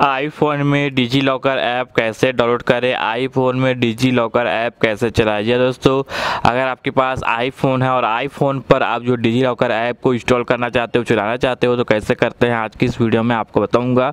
IPhone में digi locker app कैसे download करें? आईफोन में डिजी लॉकर ऐप कैसे चलाइए दोस्तों, अगर आपके पास आईफोन है और आईफोन पर आप जो डिजी लॉकर ऐप को इंस्टॉल करना चाहते हो, चलाना चाहते हो तो कैसे करते हैं? आज की इस वीडियो में आपको बताऊँगा।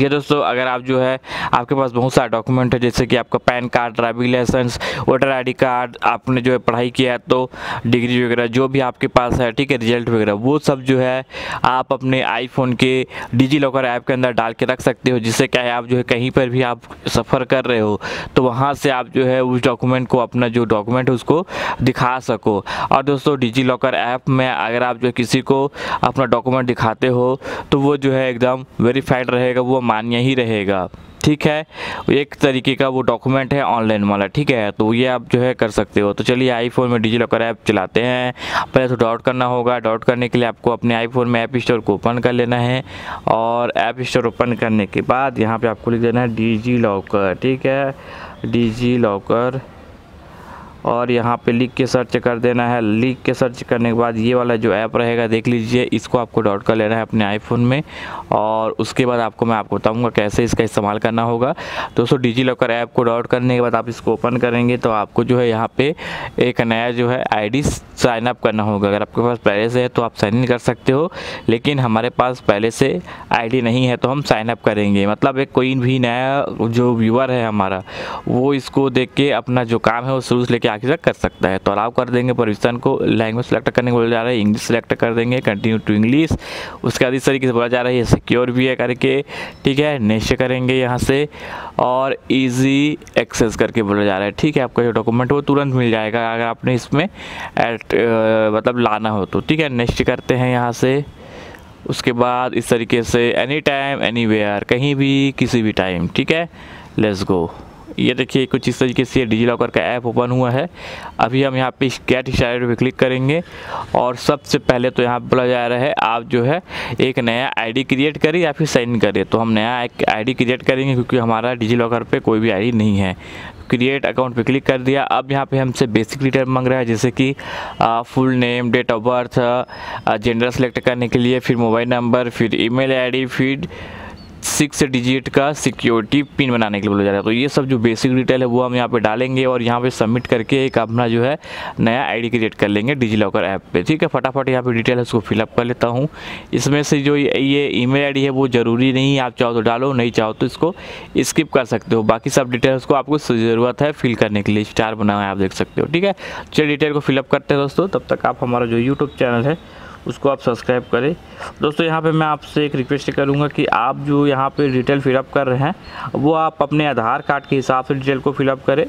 ये दोस्तों, अगर आप जो है, आपके पास बहुत सारे डॉक्यूमेंट है, जैसे कि आपका PAN card, driving licence, voter ID card, आपने जो है पढ़ाई किया है तो डिग्री वगैरह, जो भी आपके पास है, ठीक है, रिज़ल्ट वगैरह, वो सब जो है, आप अपने आईफोन के डिजी लॉकर ऐप के अंदर डाल के रख सकते हो जिससे क्या है आप जो है कहीं पर भी आप सफ़र कर रहे हो तो वहाँ से आप जो है उस डॉक्यूमेंट को अपना जो डॉक्यूमेंट है उसको दिखा सको। और दोस्तों डिजी लॉकर ऐप में अगर आप जो किसी को अपना डॉक्यूमेंट दिखाते हो तो वो जो है एकदम वेरीफाइड रहेगा, वो मान्य ही रहेगा। ठीक है, एक तरीके का वो डॉक्यूमेंट है ऑनलाइन वाला, ठीक है? तो ये आप जो है कर सकते हो। तो चलिए आईफोन में डिजी लॉकर ऐप चलाते हैं। पहले तो डाउट करना होगा। डाउट करने के लिए आपको अपने आईफोन में ऐप स्टोर को ओपन कर लेना है और ऐप स्टोर ओपन करने के बाद यहाँ पर आपको लिख देना है डिजी लॉकर ठीक है? डिजी लॉकर और यहाँ पे लिख के सर्च कर देना है। लिख के सर्च करने के बाद ये वाला जो ऐप रहेगा, देख लीजिए, इसको आपको डाउट कर लेना है अपने आईफोन में। और उसके बाद आपको, मैं आपको बताऊँगा कैसे इसका इस्तेमाल करना होगा। दोस्तों डिजी लॉकर ऐप को डाउट करने के बाद आप इसको ओपन करेंगे तो आपको जो है यहाँ पे एक नया जो है आई साइन अप करना होगा। अगर आपके पास पहले से है तो आप साइन इन कर सकते हो, लेकिन हमारे पास पहले से आईडी नहीं है तो हम साइन अप करेंगे। मतलब एक कोई भी नया जो व्यूअर है हमारा, वो इसको देख के अपना जो काम है, वो शुरू से लेके आगे तक कर सकता है। तो अलाउ कर देंगे परमिशन को लैंग्वेज सेलेक्ट करने को बोला जा रहा है इंग्लिश सेलेक्ट कर देंगे कंटिन्यू टू इंग्लिश उसके बाद इस तरीके से बोला जा रहा है सिक्योर भी है करके, ठीक है नेक्स्ट करेंगे यहाँ से और ईजी एक्सेस करके बोला जा रहा है। ठीक है, आपका जो डॉक्यूमेंट वो तुरंत मिल जाएगा अगर आपने इसमें एट मतलब लाना हो तो। ठीक है नेक्स्ट करते हैं यहाँ से। उसके बाद इस तरीके से एनी टाइम एनी वेयर कहीं भी, किसी भी टाइम ठीक है? लेट्स गो ये देखिए, कुछ इस तरीके से डिजी लॉकर का ऐप ओपन हुआ है। अभी हम यहाँ पे गेट स्टार्ट पे क्लिक करेंगे और सबसे पहले तो यहाँ बोला जा रहा है, आप जो है एक नया आईडी क्रिएट करें या फिर साइन करें। तो हम नया एक आईडी क्रिएट करेंगे क्योंकि हमारा डिजी लॉकर पर कोई भी आईडी नहीं है। क्रिएट अकाउंट पे क्लिक कर दिया। अब यहाँ पे हमसे बेसिक डिटेल मांग रहा है, जैसे कि full name date of birth gender select करने के लिए, फिर मोबाइल नंबर फिर ईमेल आईडी फिर सिक्स डिजिट का सिक्योरिटी पिन बनाने के लिए बोला जा रहा है। तो ये सब जो बेसिक डिटेल है, वो हम यहाँ पे डालेंगे और यहाँ पे सबमिट करके एक अपना जो है नया आईडी क्रिएट कर लेंगे डिजी लॉकर ऐप पे। ठीक है, फटाफट यहाँ पे डिटेल है, उसको फिलअप कर लेता हूँ। इसमें से जो ये ईमेल आईडी है, वो ज़रूरी नहीं आप चाहो तो डालो, नहीं चाहो तो इसको स्किप कर सकते हो। बाकी सब डिटेल्स को आपको ज़रूरत है फिल करने के लिए। स्टार बना है आप देख सकते हो। ठीक है, चलिए डिटेल को फिलअप करते हैं दोस्तों। तब तक आप हमारा जो यूट्यूब चैनल है उसको आप सब्सक्राइब करें। दोस्तों, यहाँ पे मैं आपसे एक रिक्वेस्ट करूँगा कि आप जो यहाँ पे डिटेल फिलअप कर रहे हैं, वो आप अपने आधार कार्ड के हिसाब से डिटेल को फिलअप करें।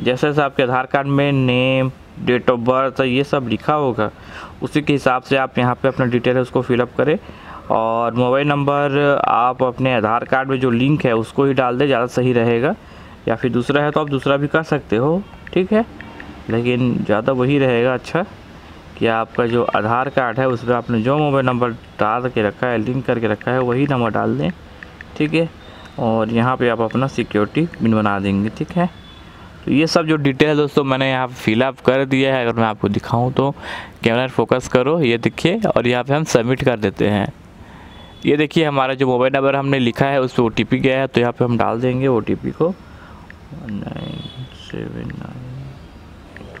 जैसे जैसे आपके आधार कार्ड में नेम डेट ऑफ़ बर्थ ये सब लिखा होगा, उसी के हिसाब से आप यहाँ पे अपना डिटेल उसको फिलअप करें। और मोबाइल नंबर आप अपने आधार कार्ड में जो लिंक है, उसको ही डाल दें, ज़्यादा सही रहेगा। या फिर दूसरा है तो आप दूसरा भी कर सकते हो, ठीक है? लेकिन ज़्यादा वही रहेगा अच्छा। कि आपका जो आधार कार्ड है, उसमें आपने जो मोबाइल नंबर डाल के रखा है, लिंक करके रखा है, वही नंबर डाल दें, ठीक है? और यहाँ पे आप अपना सिक्योरिटी पिन बना देंगे, ठीक है? तो ये सब जो डिटेल दोस्तों, मैंने यहाँ फिलअप कर दिया है, अगर मैं आपको दिखाऊँ तो। कैमरा फोकस करो, ये देखिए, और यहाँ पर हम सबमिट कर देते हैं। ये देखिए, हमारा जो मोबाइल नंबर हमने लिखा है, उस पर ओ गया है तो यहाँ पर हम डाल देंगे ओटीपी को। Nine seven nine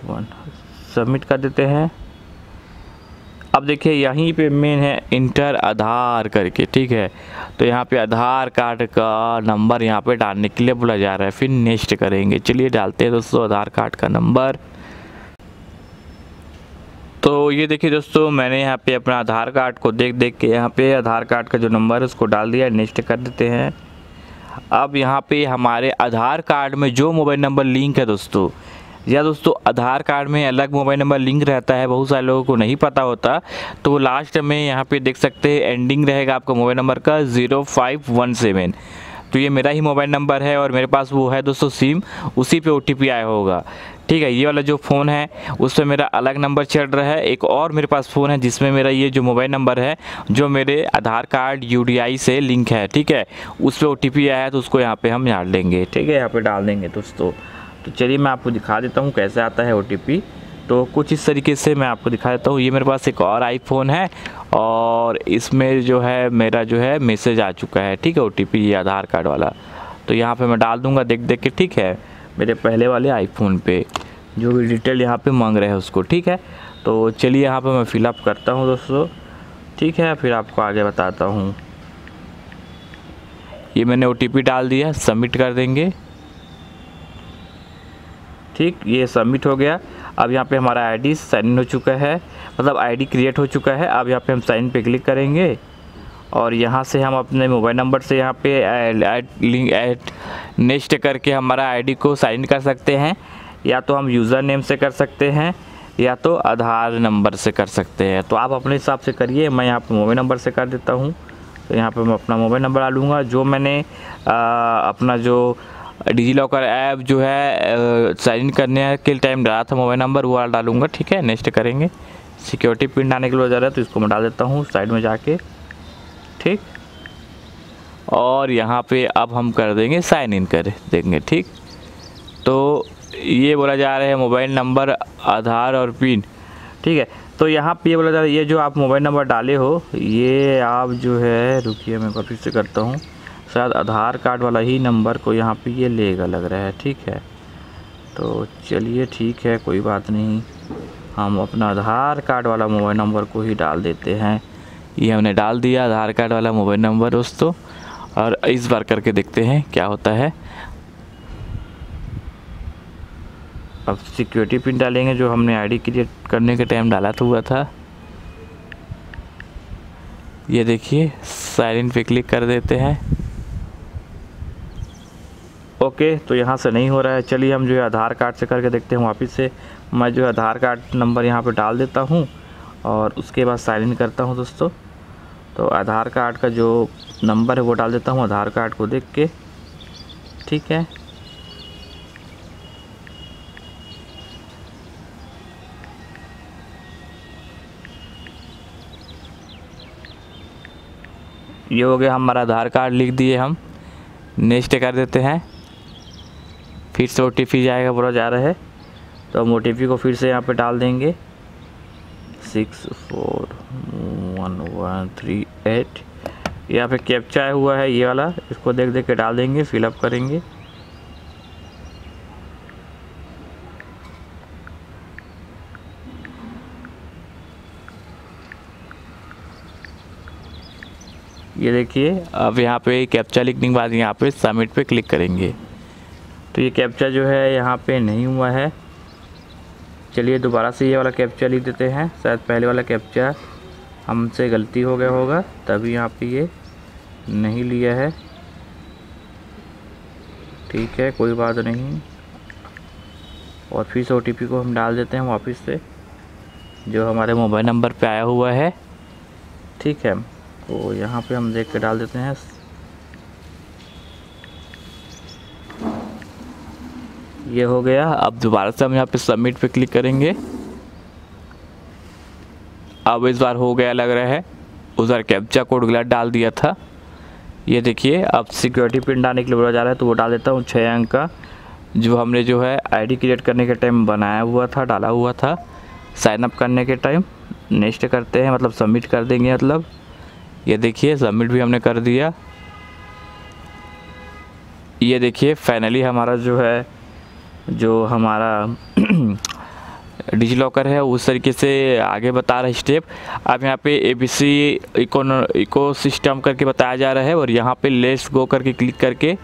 one, submit कर देते हैं। अब देखिए, यहीं पे मेन है इंटर आधार करके, ठीक है? तो यहाँ पे आधार कार्ड का नंबर यहाँ पे डालने के लिए बोला जा रहा है। फिर नेक्स्ट करेंगे। चलिए डालते हैं दोस्तों, आधार कार्ड का नंबर तो ये देखिए दोस्तों, मैंने यहाँ पे अपना आधार कार्ड को देख देख के यहाँ पे आधार कार्ड का जो नंबर है, उसको डाल दिया नेक्स्ट कर देते हैं। अब यहाँ पे हमारे आधार कार्ड में जो मोबाइल नंबर लिंक है दोस्तों या दोस्तों, आधार कार्ड में अलग मोबाइल नंबर लिंक रहता है, बहुत सारे लोगों को नहीं पता होता तो वो लास्ट में यहाँ पे देख सकते हैं एंडिंग रहेगा आपका मोबाइल नंबर का ज़ीरो फाइव वन सेवन। तो ये मेरा ही मोबाइल नंबर है और मेरे पास वो है दोस्तों सिम उसी पे ओ आया होगा। ठीक है, ये वाला जो फ़ोन है उस पर मेरा अलग नंबर चल रहा है, एक और मेरे पास फ़ोन है, जिसमें मेरा ये जो मोबाइल नंबर है, जो मेरे आधार कार्ड यू से लिंक है, ठीक है उस पर ओ आया है तो उसको यहाँ पर हम डाल देंगे, ठीक है, यहाँ पर डाल देंगे दोस्तों। तो चलिए मैं आपको दिखा देता हूँ कैसे आता है ओटीपी तो कुछ इस तरीके से मैं आपको दिखा देता हूँ। ये मेरे पास एक और आईफोन है और इसमें जो है मेरा जो है मैसेज आ चुका है, ठीक है OTP ये आधार कार्ड वाला। तो यहाँ पे मैं डाल दूँगा देख देख के, ठीक है, मेरे पहले वाले आईफोन पे, जो भी डिटेल यहाँ पे मांग रहे हैं उसको, ठीक है। तो चलिए यहाँ पे मैं फिलअप करता हूँ दोस्तों, ठीक है, फिर आपको आगे बताता हूँ। ये मैंने ओटीपी डाल दिया सबमिट कर देंगे। ठीक ये सबमिट हो गया। अब यहाँ पे हमारा आईडी साइन इन हो चुका है। मतलब आईडी क्रिएट हो चुका है। अब यहाँ पे हम साइन पे क्लिक करेंगे। और यहाँ से हम अपने मोबाइल नंबर से यहाँ पे लिंक ऐड नेक्स्ट करके हमारा आईडी को साइन कर सकते हैं। या तो हम यूज़र नेम से कर सकते हैं या तो आधार नंबर से कर सकते हैं। तो आप अपने हिसाब से करिए। मैं यहाँ पर मोबाइल नंबर से कर देता हूँ। तो यहाँ पर मैं अपना मोबाइल नंबर डालूँगा। जो मैंने आ, अपना जो डिजी लॉकर ऐप जो है साइन इन करने के टाइम डाला था मोबाइल नंबर वो डालूँगा, ठीक है? नेक्स्ट करेंगे। सिक्योरिटी पिन डालने के लिए जा रहा है तो इसको मैं डाल देता हूँ साइड में जाके। ठीक? और यहाँ पे अब हम कर देंगे साइन इन कर देंगे, ठीक? तो ये बोला जा रहा है मोबाइल नंबर आधार और पिन ठीक है? तो यहाँ पे ये बोला जा रहा है, ये जो आप मोबाइल नंबर डाले हो, ये आप जो है, रुकिए, मैं फिर से करता हूँ। शायद आधार कार्ड वाला ही नंबर को यहाँ पे ये लेगा लग रहा है, ठीक है? तो चलिए ठीक है, कोई बात नहीं। हम अपना आधार कार्ड वाला मोबाइल नंबर को ही डाल देते हैं। ये हमने डाल दिया आधार कार्ड वाला मोबाइल नंबर दोस्तों, और इस बार करके देखते हैं क्या होता है। अब सिक्योरिटी पिन डालेंगे, जो हमने आईडी क्रिएट करने के टाइम डाला तो हुआ था। ये देखिए साइलेंट पे क्लिक कर देते हैं। ओके तो यहाँ से नहीं हो रहा है। चलिए हम जो है आधार कार्ड से करके देखते हैं वापस से। मैं जो है आधार कार्ड नंबर यहाँ पे डाल देता हूँ और उसके बाद साइन इन करता हूँ दोस्तों। तो आधार कार्ड का जो नंबर है वो डाल देता हूँ आधार कार्ड को देख के। ठीक है। ये हो गया हमारा आधार कार्ड, लिख दिए हम। नेक्स्ट कर देते हैं। फिर से ओ जाएगा, पूरा जा रहा है। तो हम ओ को फिर से यहाँ पे डाल देंगे। Six four one one three eight यहाँ पे कैप्चा हुआ है ये वाला। इसको देख देख के डाल देंगे फिलअप करेंगे। ये देखिए, अब यहाँ पे कैप्चा लिखने के बाद यहाँ पे सबमिट पे क्लिक करेंगे। तो ये कैप्चा जो है यहाँ पे नहीं हुआ है। चलिए दोबारा से ये वाला कैप्चा लिख देते हैं। शायद पहले वाला कैप्चा हमसे गलती हो गया होगा, तभी यहाँ पे ये नहीं लिया है। ठीक है, कोई बात नहीं। और फिर से ओ को हम डाल देते हैं वापस से, जो हमारे मोबाइल नंबर पे आया हुआ है। ठीक है तो यहाँ पे हम देख के डाल देते हैं। ये हो गया। अब दोबारा से हम यहाँ पे सबमिट पे क्लिक करेंगे। अब इस बार हो गया लग रहा है। उस बार कैप्चा कोड गलत डाल दिया था। ये देखिए, अब सिक्योरिटी पिन डालने के लिए बोला जा रहा है तो वो डाल देता हूँ छः अंक का। जो हमने जो है आईडी क्रिएट करने के टाइम बनाया हुआ था, डाला हुआ था। साइन अप करने के टाइम नेक्स्ट करते हैं मतलब सबमिट कर देंगे मतलब। ये देखिए सबमिट भी हमने कर दिया। ये देखिए फाइनली हमारा जो है जो हमारा डिजी लॉकर है, उस तरीके से आगे बता रहा है स्टेप। अब यहाँ पे A B C eco system करके बताया जा रहा है और यहाँ पे लेस गो करके क्लिक करके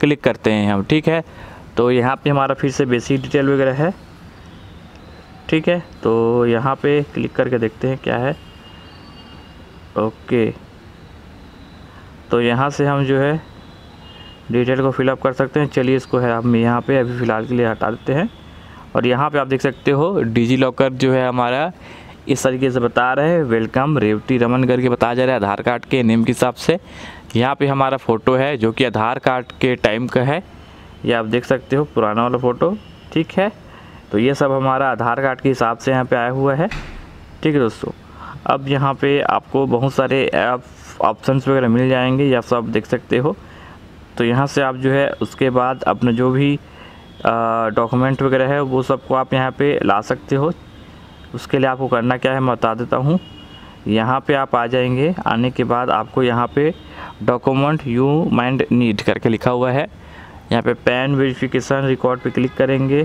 क्लिक करते हैं हम, ठीक है? तो यहाँ पे हमारा फिर से बेसिक डिटेल वगैरह है, ठीक है? तो यहाँ पे क्लिक करके देखते हैं क्या है। ओके। तो यहाँ से हम जो है डिटेल को फिलअप कर सकते हैं। चलिए इसको है, हम यहाँ पे अभी फ़िलहाल के लिए हटा देते हैं। और यहाँ पे आप देख सकते हो डिजी लॉकर जो है हमारा, इस तरीके से बता रहे हैं। वेलकम, रेवती रमन करके बताया जा रहा है, आधार कार्ड के नेम के हिसाब से। यहाँ पे हमारा फ़ोटो है, जो कि आधार कार्ड के टाइम का है। ये आप देख सकते हो, पुराना वाला फ़ोटो, ठीक है? तो ये सब हमारा आधार कार्ड के हिसाब से यहाँ पर आया हुआ है। ठीक है दोस्तों? अब यहाँ पर आपको बहुत सारे ऐप ऑप्शन वगैरह मिल जाएँगे, या सब देख सकते हो। तो यहाँ से आप जो है उसके बाद अपना जो भी डॉक्यूमेंट वगैरह है, वो सबको आप यहाँ पे ला सकते हो। उसके लिए आपको करना क्या है, मैं बता देता हूँ। यहाँ पे आप आ जाएँगे, आने के बाद आपको यहाँ पे डॉक्यूमेंट यू माइंड नीड करके लिखा हुआ है। यहाँ पे पैन वेरिफिकेशन रिकॉर्ड पे क्लिक करेंगे।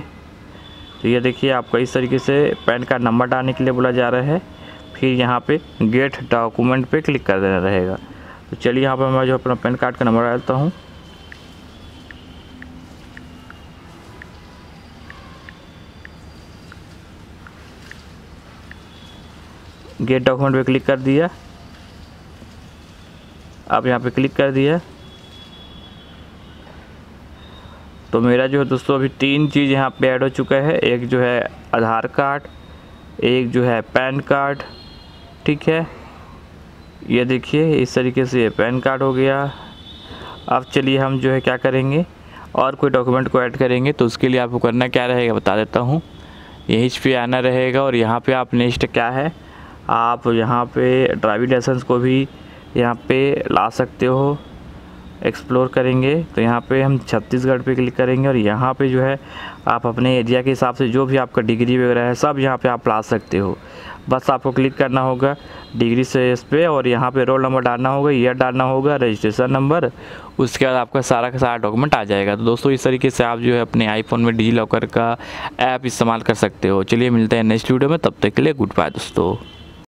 तो ये देखिए, आपको इस तरीके से पैन कार्ड नंबर डालने के लिए बोला जा रहा है। फिर यहाँ पे गेट डॉक्यूमेंट पे क्लिक कर देना रहेगा। तो चलिए, यहाँ पर मैं जो अपना पैन कार्ड का नंबर डालता हूँ। गेट डॉक्यूमेंट पे क्लिक कर दिया। आप यहाँ पे क्लिक कर दिया। तो मेरा जो है दोस्तों, अभी तीन चीज़ यहाँ पे ऐड हो चुका है। एक जो है आधार कार्ड, एक जो है पैन कार्ड, ठीक है? ये देखिए, इस तरीके से ये पैन कार्ड हो गया। अब चलिए हम जो है क्या करेंगे, और कोई डॉक्यूमेंट को ऐड करेंगे तो उसके लिए आपको करना क्या रहेगा, बता देता हूँ। यहीं पे आना रहेगा, और यहाँ पे आप नेक्स्ट क्या है? आप यहाँ पे ड्राइविंग लाइसेंस को भी यहाँ पे ला सकते हो एक्सप्लोर करेंगे। तो यहाँ पे हम छत्तीसगढ़ पे क्लिक करेंगे और यहाँ पे जो है आप अपने एरिया के हिसाब से जो भी आपका डिग्री वगैरह है, सब यहाँ पे आप ला सकते हो। बस आपको क्लिक करना होगा डिग्री से इस पर और यहाँ पे रोल नंबर डालना होगा ईयर डालना होगा रजिस्ट्रेशन नंबर उसके बाद आपका सारा का सारा डॉक्यूमेंट आ जाएगा। तो दोस्तों, इस तरीके से आप जो है अपने आईफोन में डिजी लॉकर का ऐप इस्तेमाल कर सकते हो। चलिए मिलते हैं नेक्स्ट वीडियो में, तब तक के लिए गुड बाय दोस्तों।